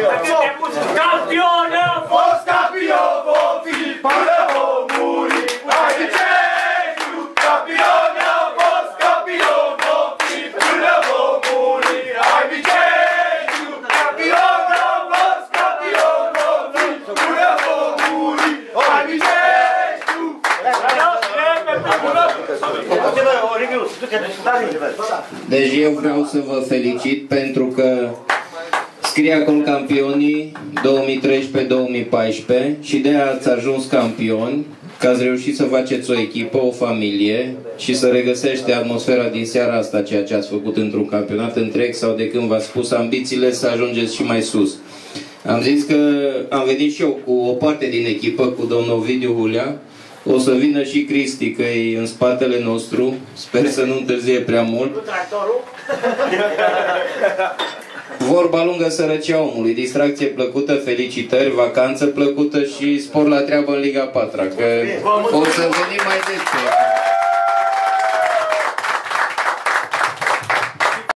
Siamo campione, fos campione, vi parliamo muri, ma di Gesù, campione, fos campione, vi parliamo muri, ma di voz campione, fos campione, vi parliamo muri, ma di Gesù. Deci eu vreau să vă felicit pentru că scrie acolo campionii 2013-2014 și de aia ați ajuns campioni, că ați reușit să faceți o echipă, o familie și să regăsește atmosfera din seara asta, ceea ce ați făcut într-un campionat întreg sau de când v-ați spus ambițiile să ajungeți și mai sus. Am zis că am venit și eu cu o parte din echipă, cu domnul Ovidiu Hulea, o să vină și Cristi, că e în spatele nostru. Sper să nu întârzie prea mult. Vorba lungă sărăcia omului, distracție plăcută, felicitări, vacanță plăcută și spor la treabă în Liga 4 că o să venim mai des pe